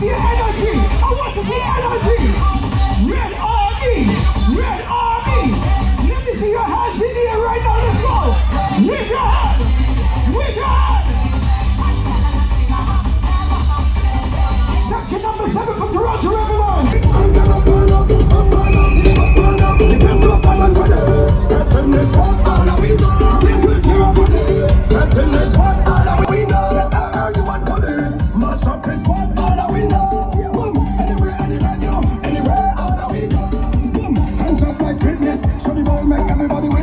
Yeah! make everybody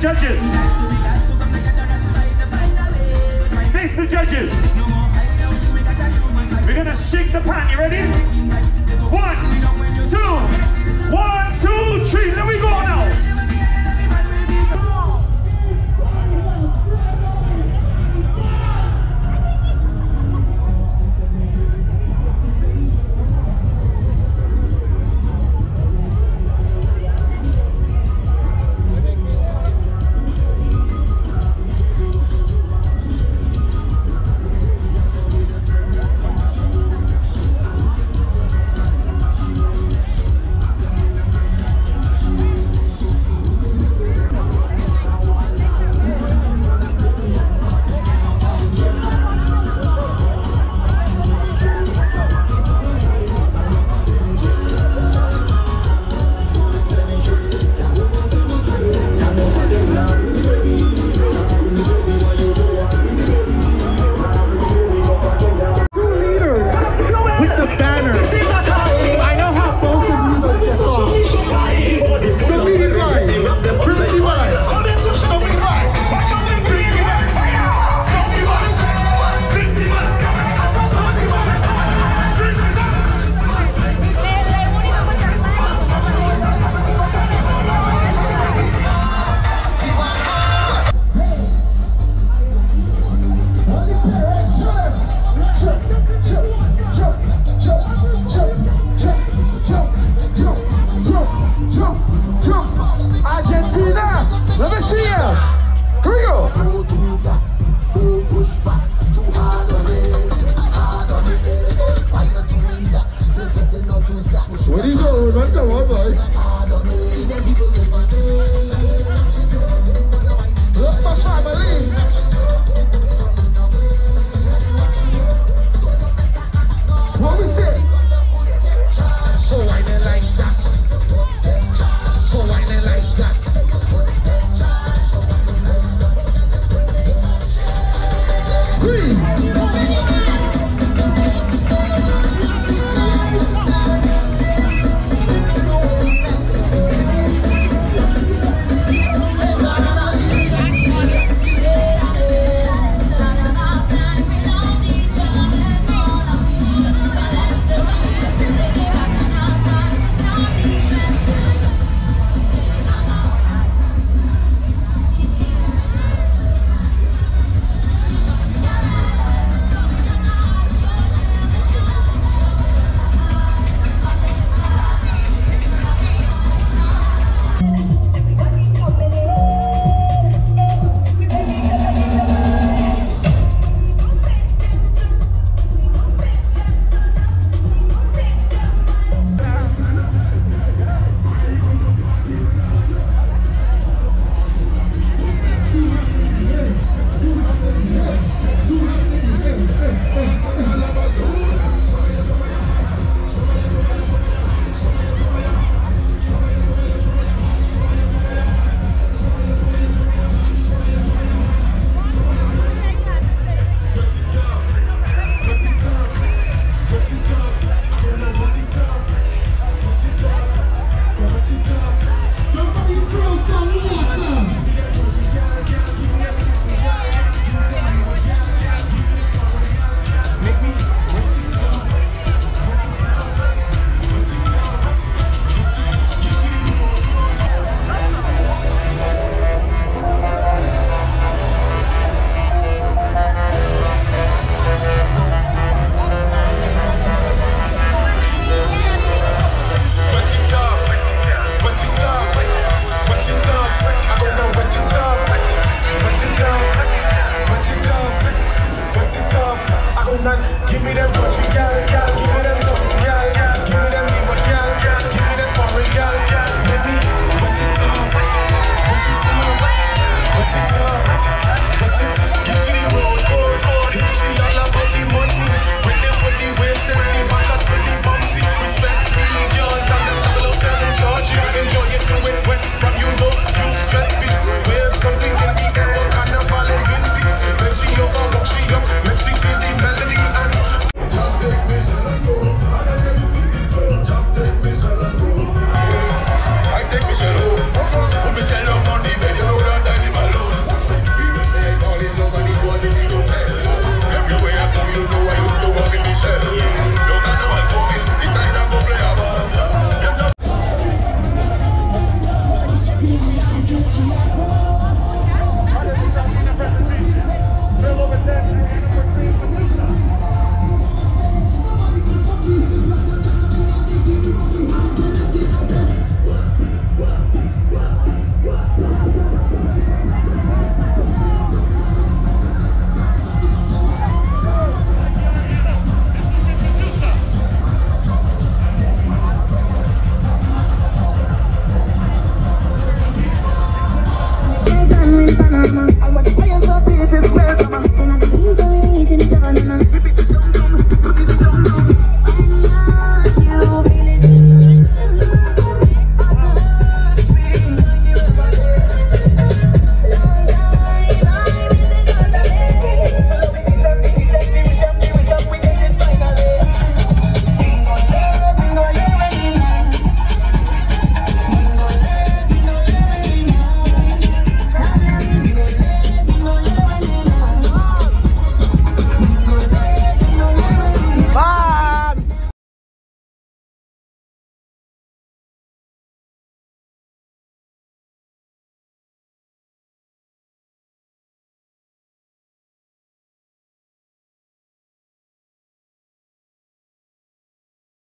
judges.